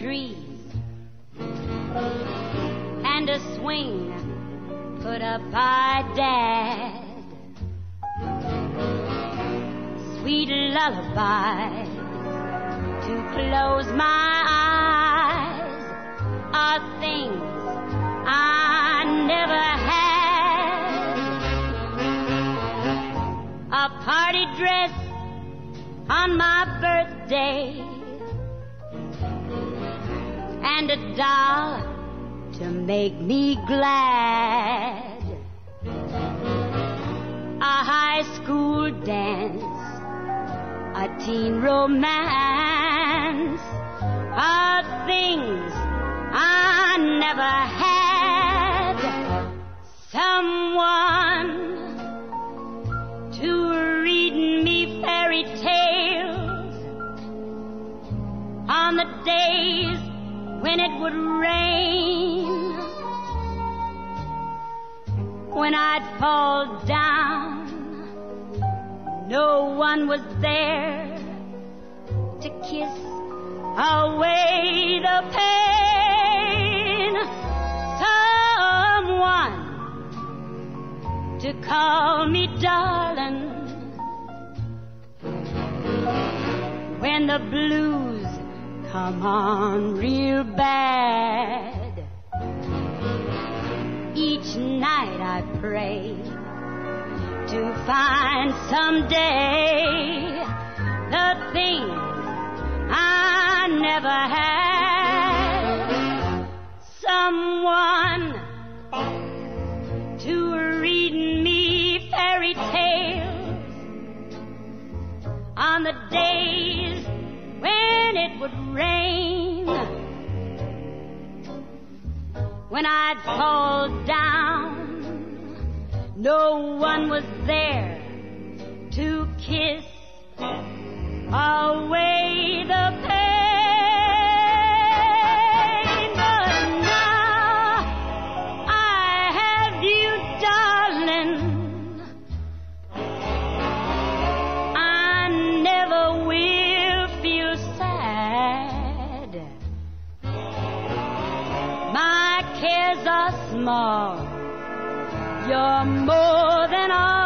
trees and a swing put up by Dad. Sweet lullabies to close my eyes are things I never had. A party dress on my birthday and a doll to make me glad. A high school dance, a teen romance, are things I never had. Someone to read me fairy tales on the days when it would rain. When I'd fall down, no one was there to kiss away the pain. Someone to call me darling when the blues come on real bad. Each night I pray to find someday the things I never had. Someone to read me fairy tales on the days when it would rain. When I'd fall down, no one was there cares are small. You're more than all.